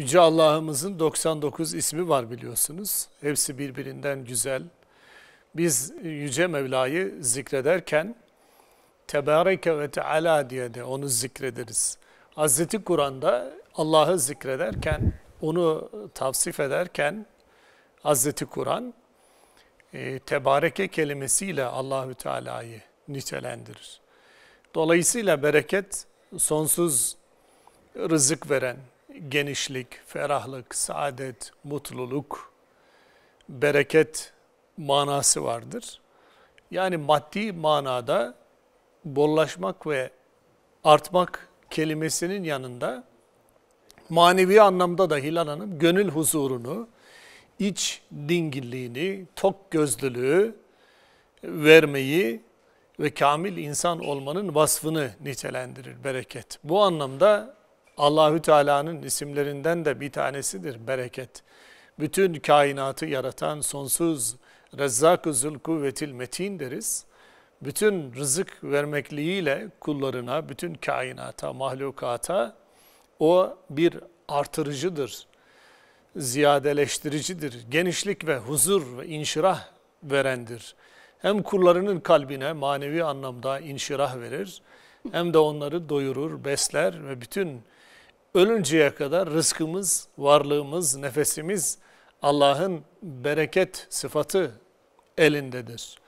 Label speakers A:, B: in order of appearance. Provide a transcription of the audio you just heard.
A: Yüce Allah'ımızın 99 ismi var biliyorsunuz. Hepsi birbirinden güzel. Biz Yüce Mevla'yı zikrederken Tebareke ve Teala diye de onu zikrederiz. Hazreti Kur'an'da Allah'ı zikrederken, onu tavsif ederken Hazreti Kur'an e, tebareke kelimesiyle Allahü Teala'yı nitelendirir. Dolayısıyla bereket sonsuz rızık veren, genişlik, ferahlık, saadet, mutluluk, bereket manası vardır. Yani maddi manada bollaşmak ve artmak kelimesinin yanında manevi anlamda da Hilal Hanım gönül huzurunu, iç dingilliğini, tok gözlülüğü vermeyi ve kamil insan olmanın vasfını nitelendirir bereket. Bu anlamda Allahü Teala'nın isimlerinden de bir tanesidir bereket. Bütün kainatı yaratan sonsuz Rezzak-ı Zülkuvvetil Metin deriz. Bütün rızık vermekliğiyle kullarına, bütün kainata, mahlukata o bir artırıcıdır, ziyadeleştiricidir, genişlik ve huzur ve inşirah verendir. Hem kullarının kalbine manevi anlamda inşirah verir, hem de onları doyurur, besler ve bütün ölünceye kadar rızkımız, varlığımız, nefesimiz Allah'ın bereket sıfatı elindedir.